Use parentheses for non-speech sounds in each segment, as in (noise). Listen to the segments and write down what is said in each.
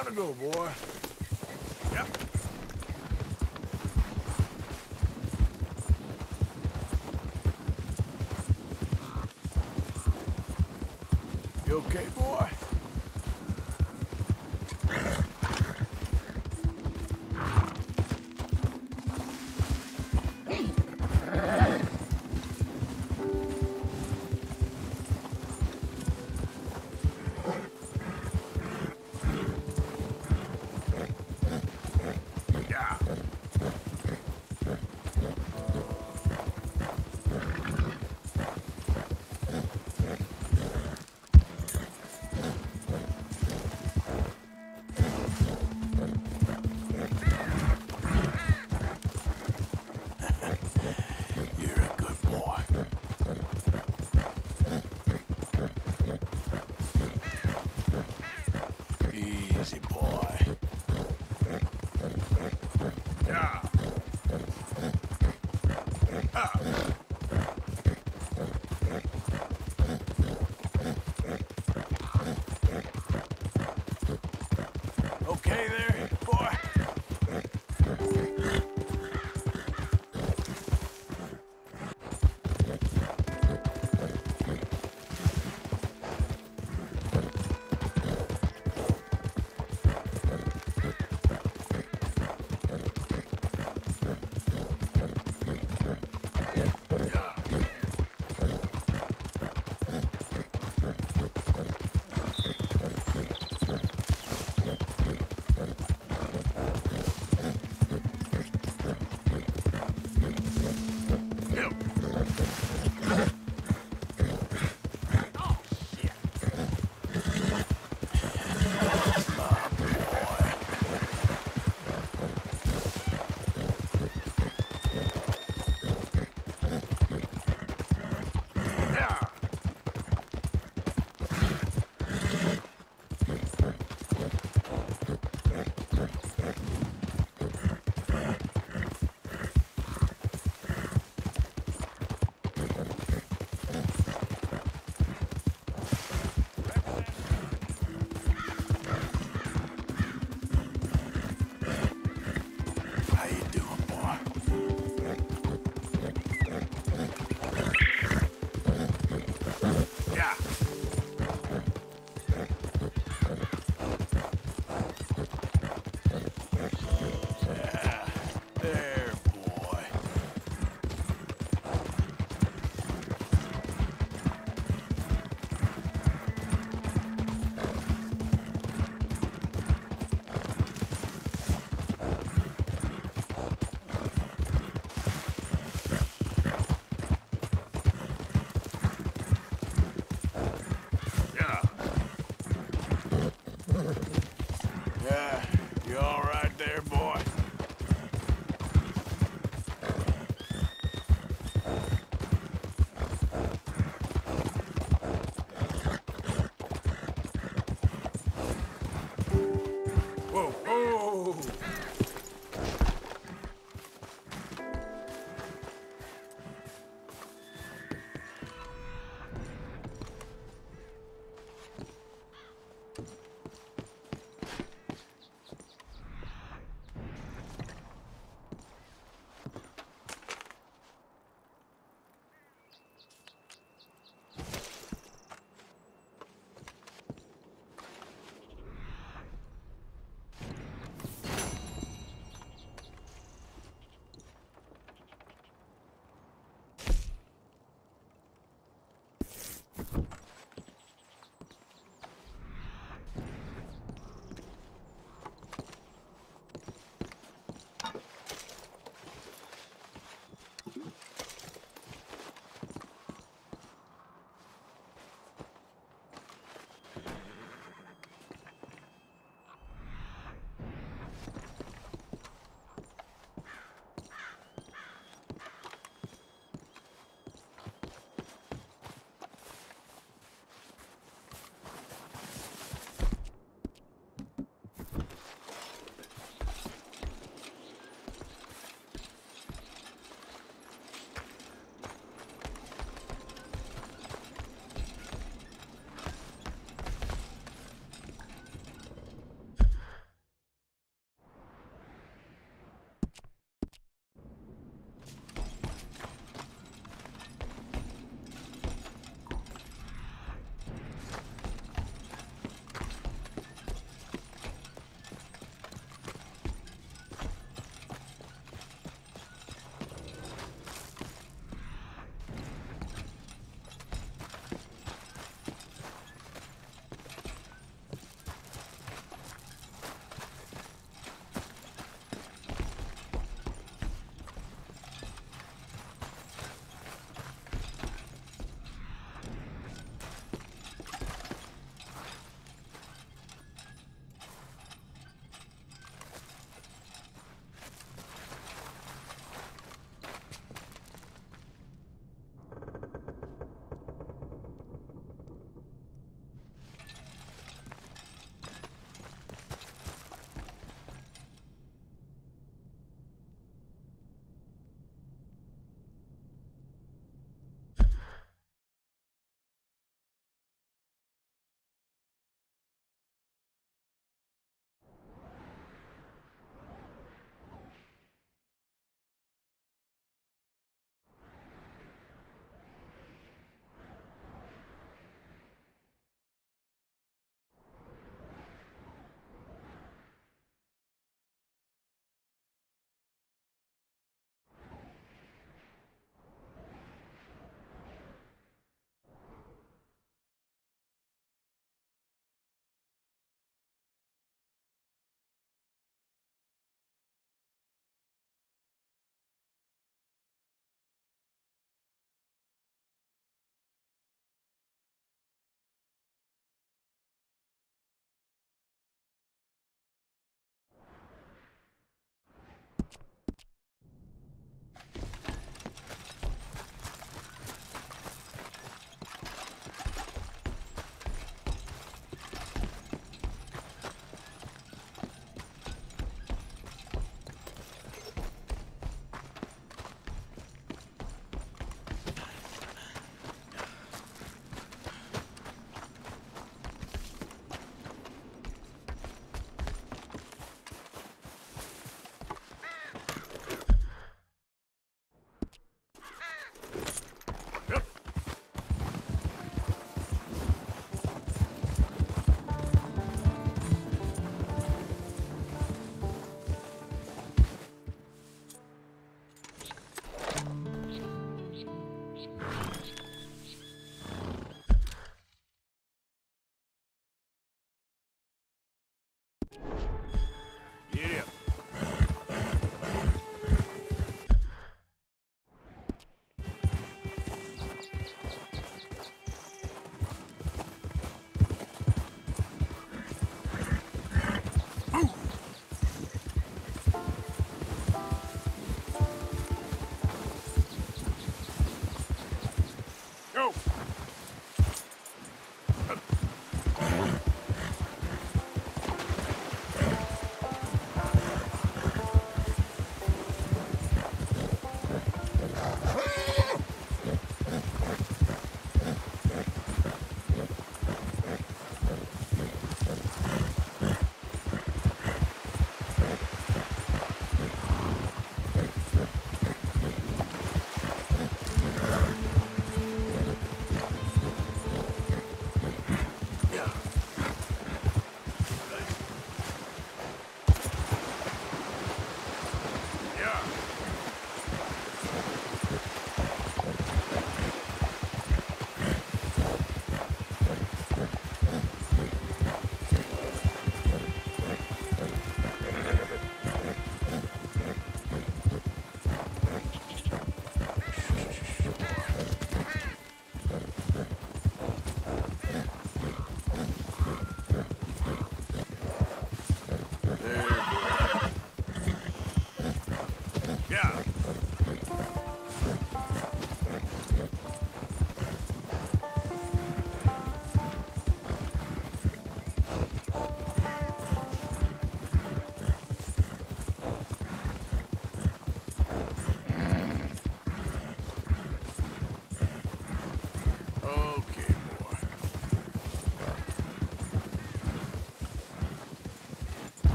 Time to go, boy. Yep. You okay, boy?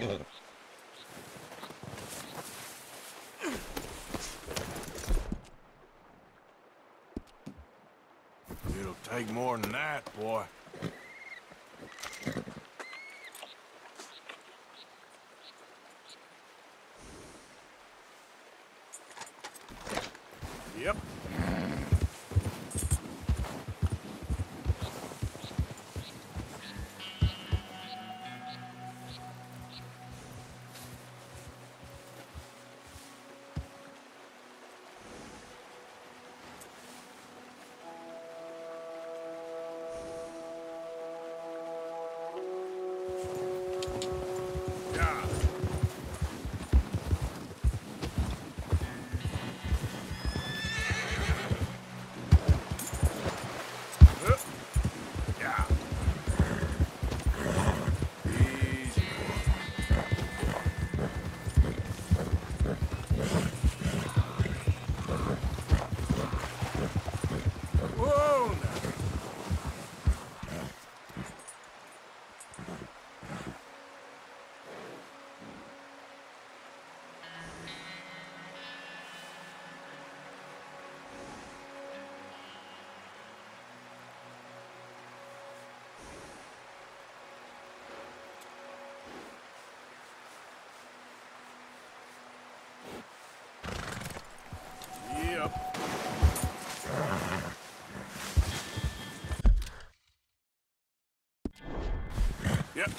It'll take more than that, boy. Yep.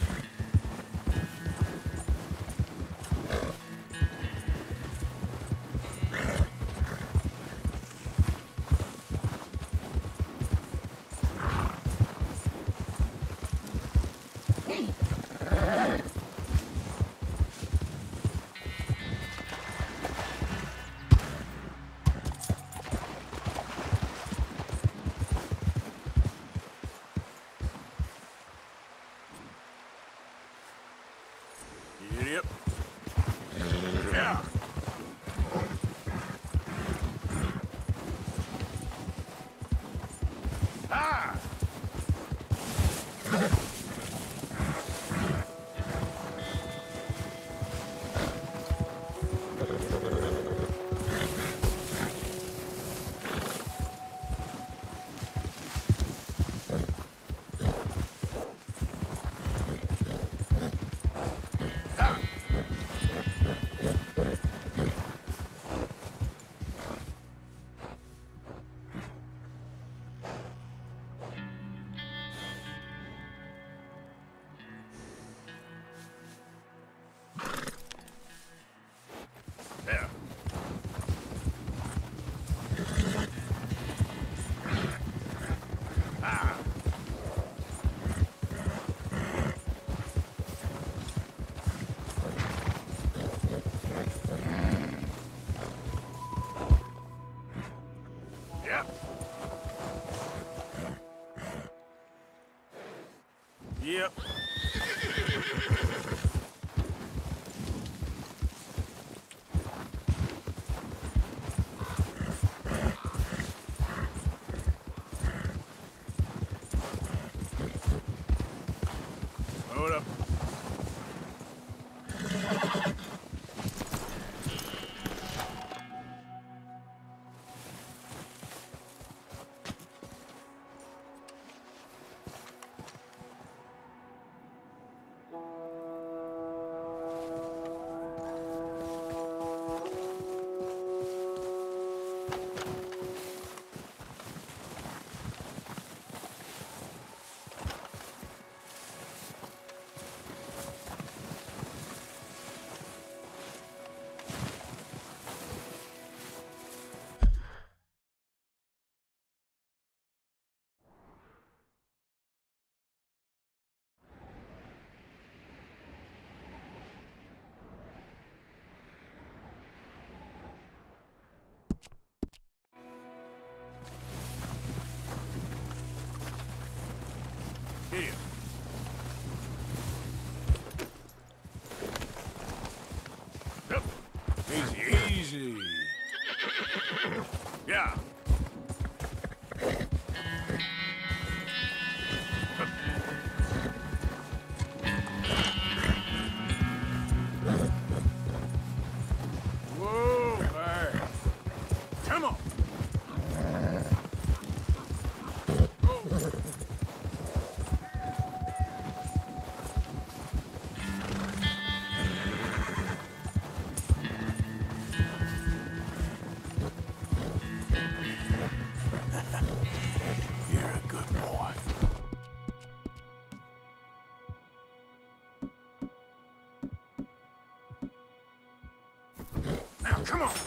Come on.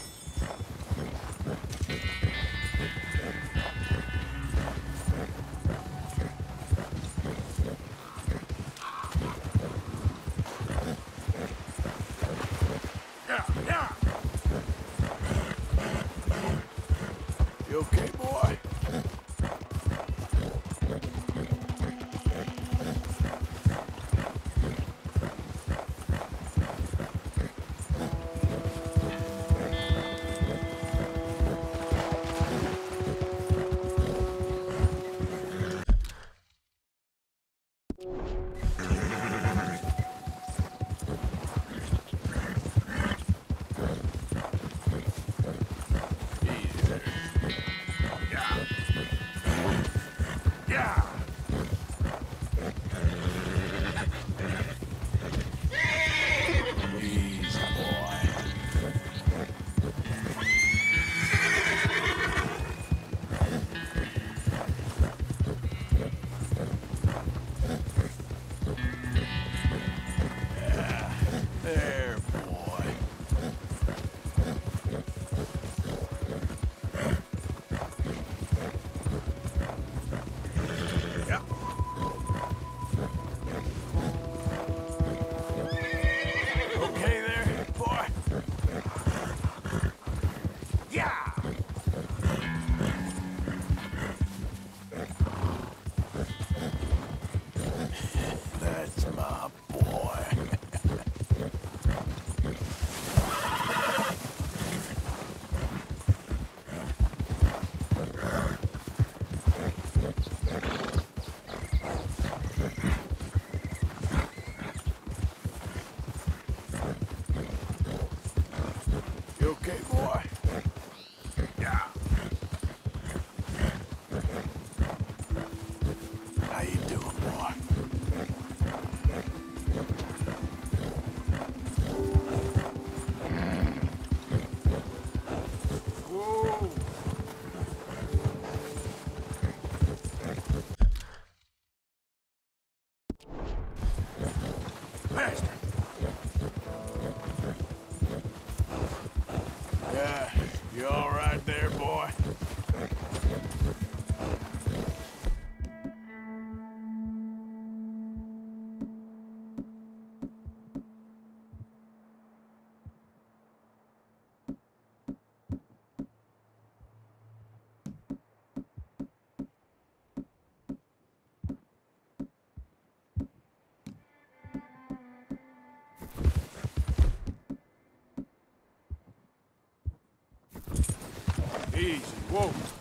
Easy, whoa.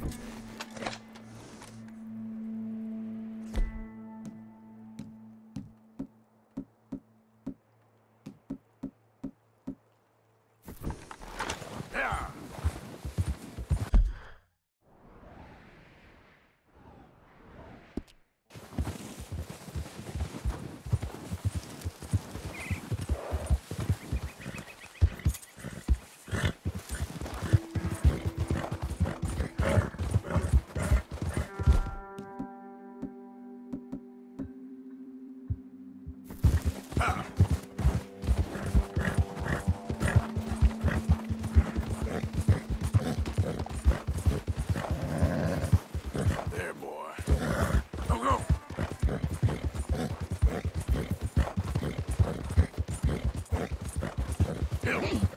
Yeah. Damn.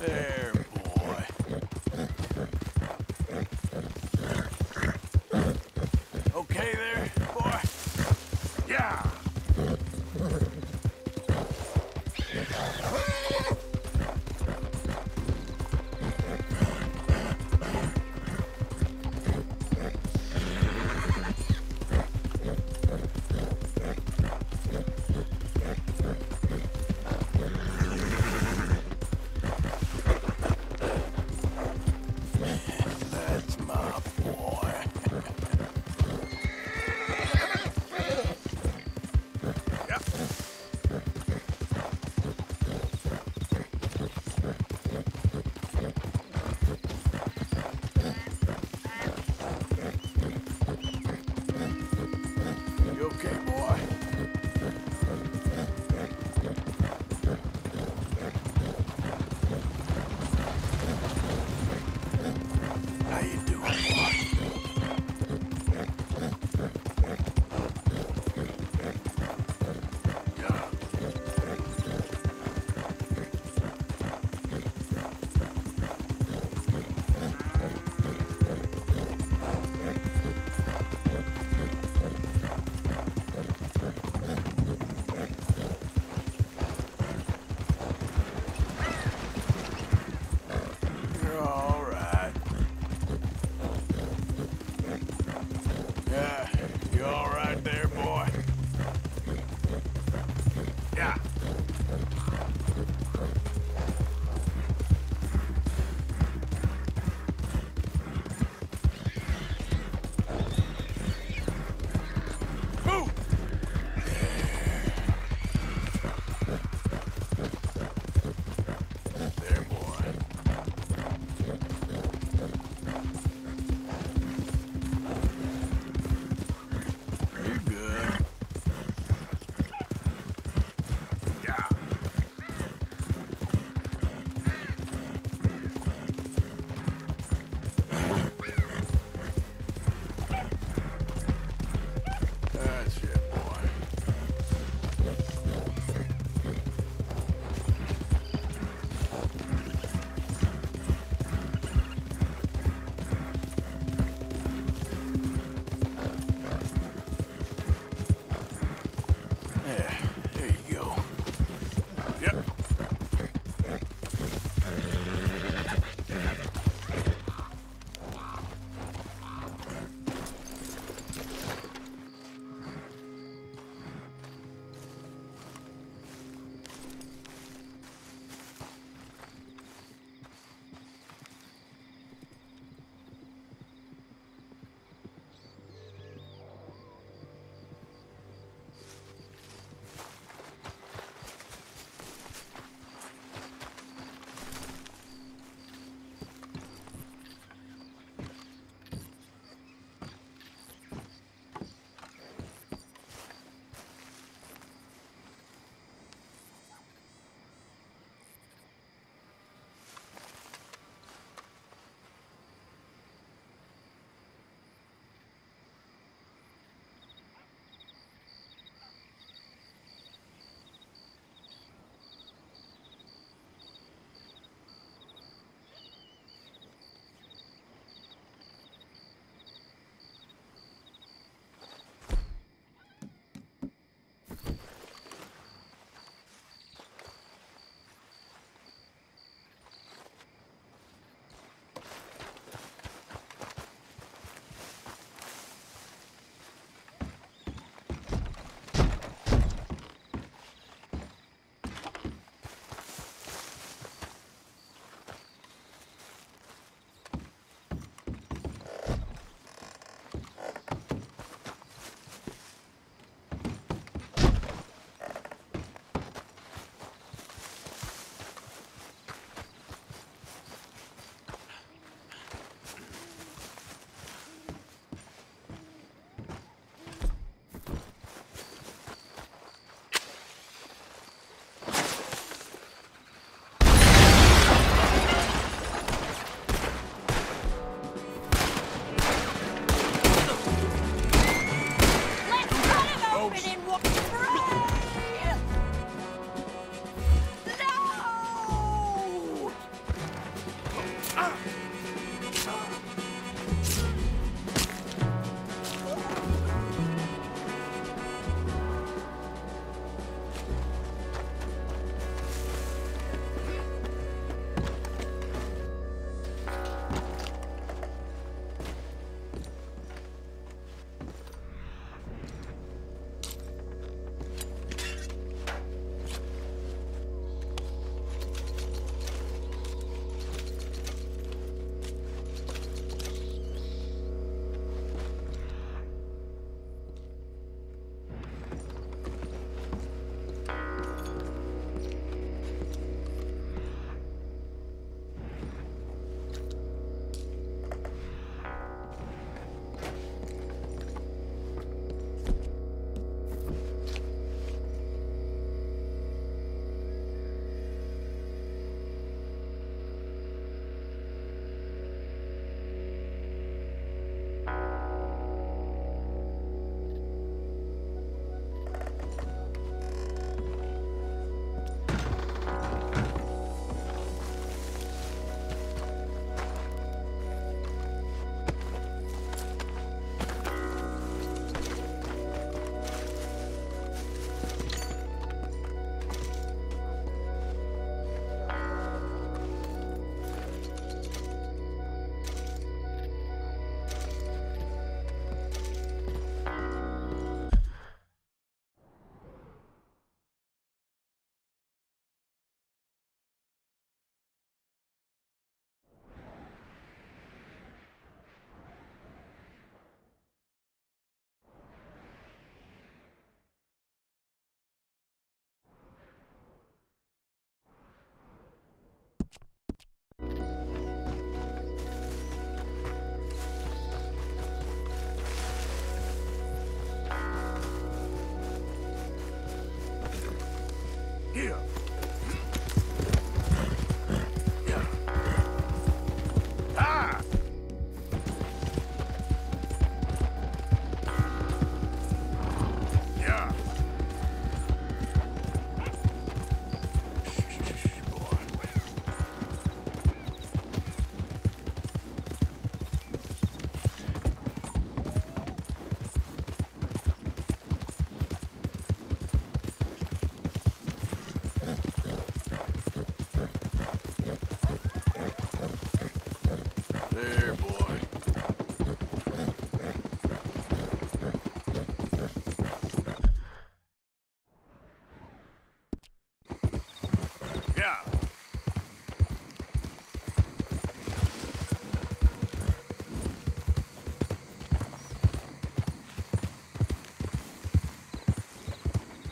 There,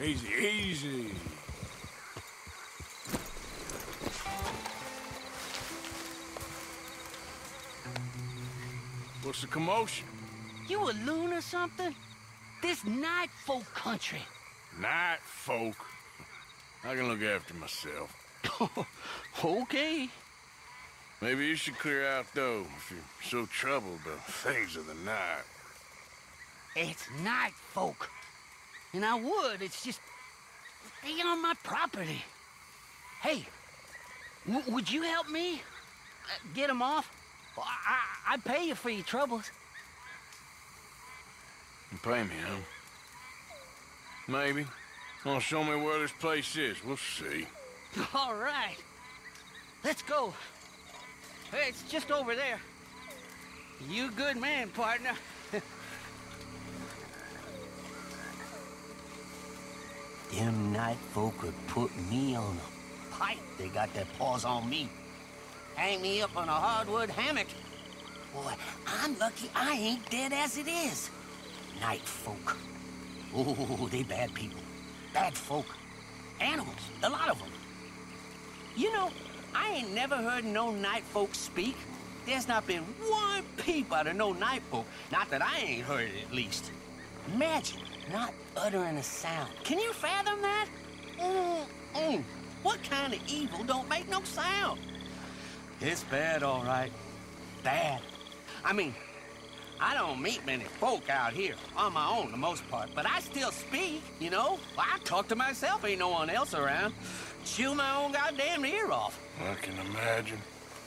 Easy, easy. What's the commotion? You a loon or something? This night folk country. Night folk. I can look after myself. (laughs) okay. Maybe you should clear out, though, if you're so troubled by things of the night. It's night folk. And I would, it's just... They on my property. Hey, would you help me? Uh, get them off? I- I- I'd pay you for your troubles. You pay me, huh? Maybe. To show me where this place is? We'll see. (laughs) All right. Let's go. Hey, it's just over there. You good man, partner. Them night folk would put me on a pipe. They got their paws on me. Hang me up on a hardwood hammock. Boy, I'm lucky I ain't dead as it is. Night folk. Oh, they bad people. Bad folk. Animals, a lot of them. You know, I ain't never heard no night folk speak. There's not been one peep out of no night folk. Not that I ain't heard it, at least. Imagine not uttering a sound. Can you fathom that? Mm-mm. What kind of evil don't make no sound? It's bad, all right. Bad. I mean, I don't meet many folk out here, on my own, the most part, but I still speak, you know? I talk to myself, ain't no one else around. Chew my own goddamn ear off. I can imagine.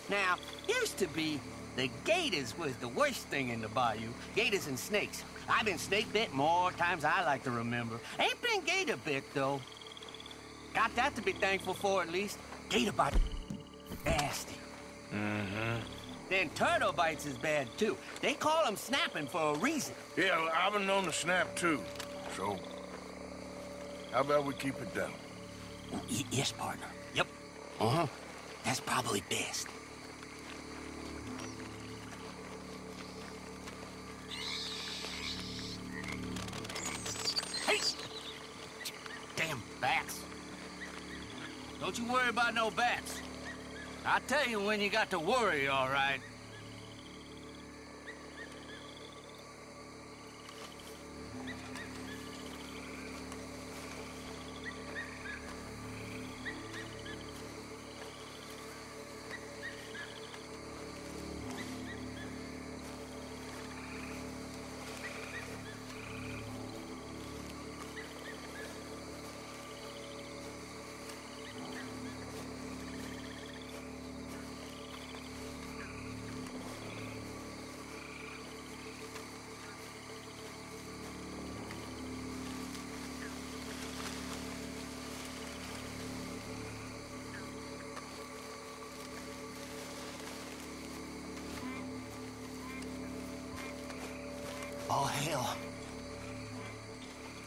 Now, used to be the gators was the worst thing in the bayou. Gators and snakes. I've been snake bit more times I like to remember. Ain't been gator bit, though. Got that to be thankful for, at least. Gator bite. Nasty. Mm-hmm. Then turtle bites is bad, too. They call them snapping for a reason. Yeah, I've been known to snap, too. So, how about we keep it down? Y- yes, partner. Yep. Uh-huh. That's probably best. Damn bats. Don't you worry about no bats. I tell you when you got to worry, all right.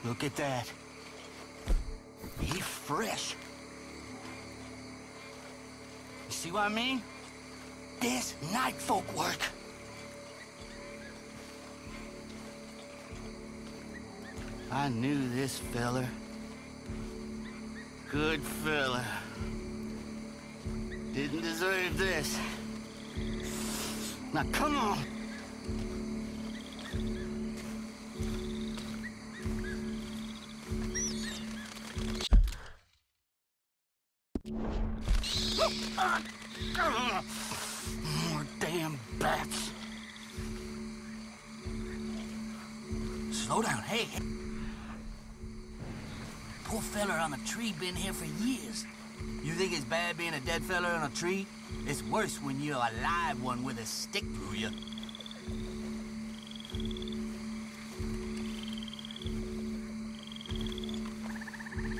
Look at that. He fresh. You see what I mean? This night folk work. I knew this feller. Good fella. Didn't deserve this. Now come on. Been here for years. You think it's bad being a dead fella on a tree? It's worse when you're a live one with a stick through you.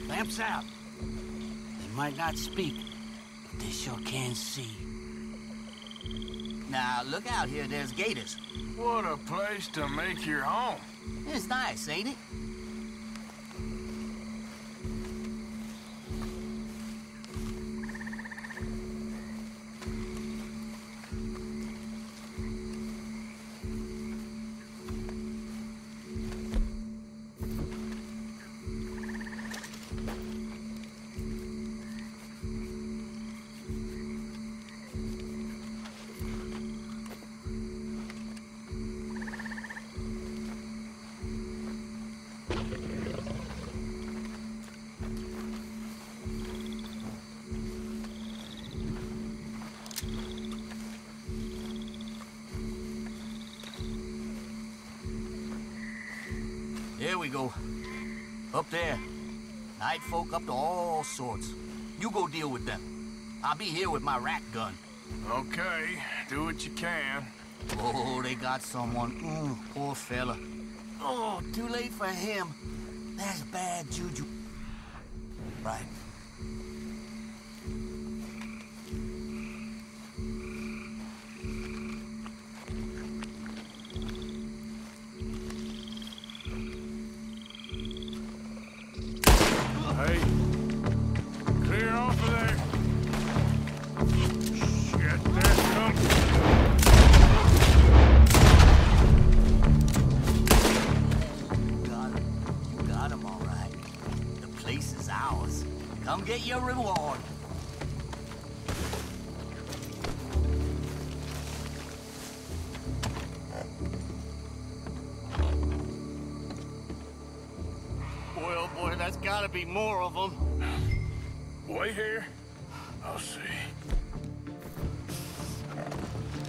Lamps out. They might not speak, but they sure can see. Now, look out here, there's gators. What a place to make your home. It's nice, ain't it? There we go. Up there. Night folk up to all sorts. You go deal with them. I'll be here with my rat gun. Okay, do what you can. Oh, they got someone. Ooh, poor fella. Oh, too late for him. That's bad juju. Right. I'll see.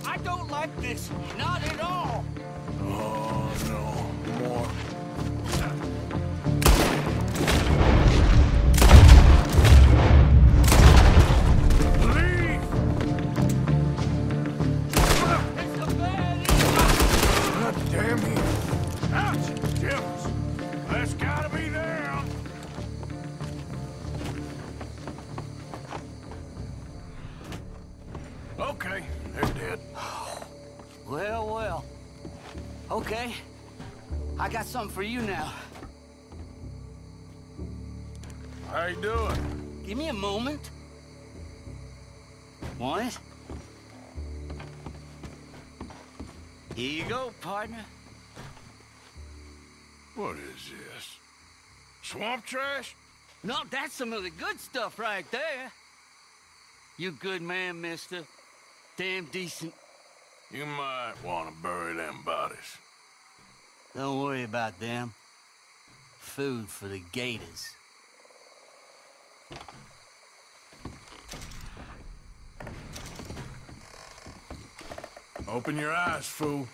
I don't like this. Not at all. Oh, no. Something for you now. How you doing? Give me a moment. Want it? Here you go, partner. What is this? Swamp trash? No, that's some of the good stuff right there. You good man, mister. Damn decent. You might want to bury them bodies. Don't worry about them. Food for the gators. Open your eyes, fool.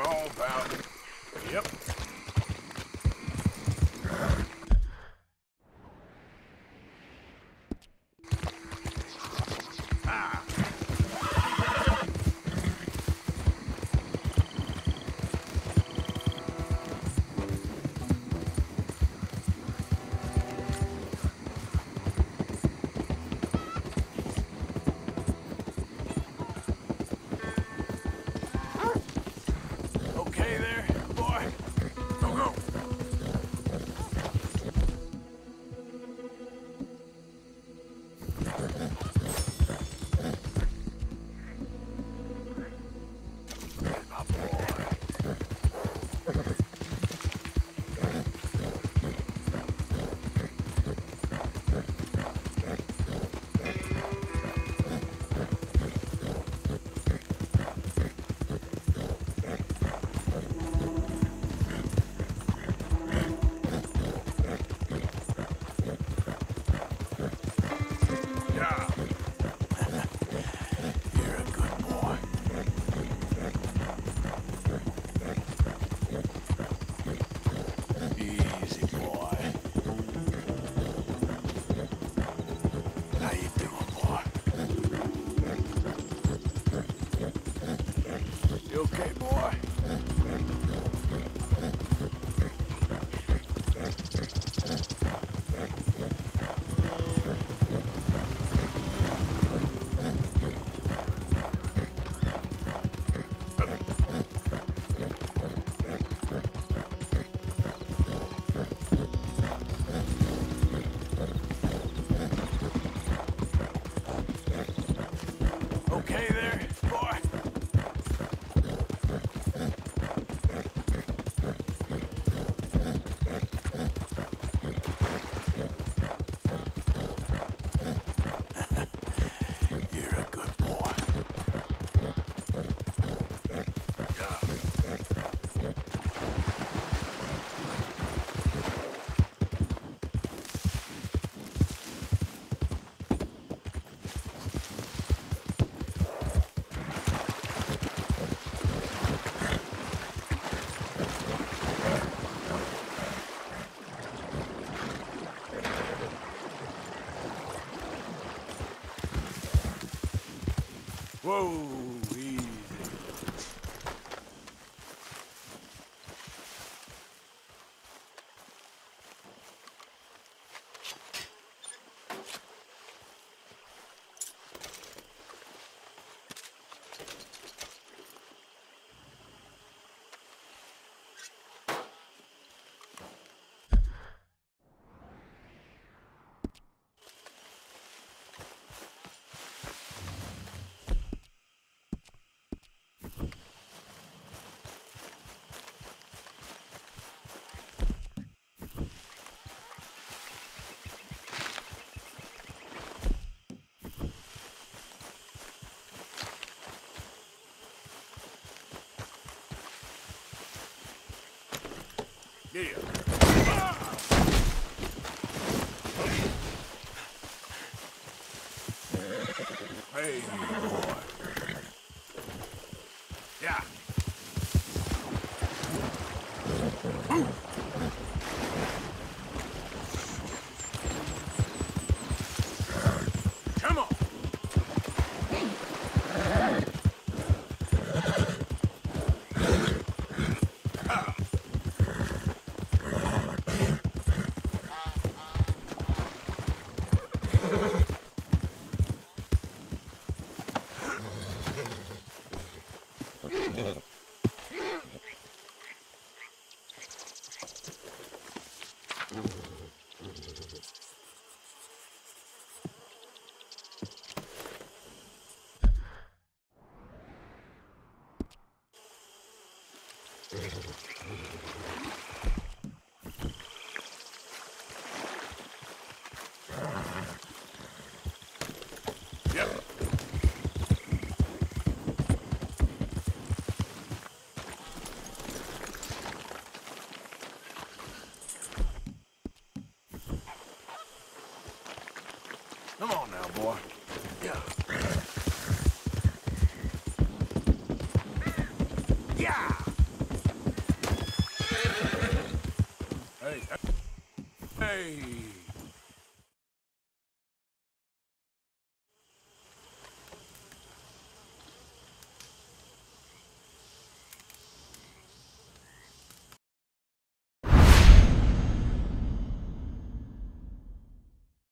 On, pal. Yep. Whoa, easy. Yeah. Hey, boy. Yeah. Come on. Yep. Come on now, boy. Yeah. Hey.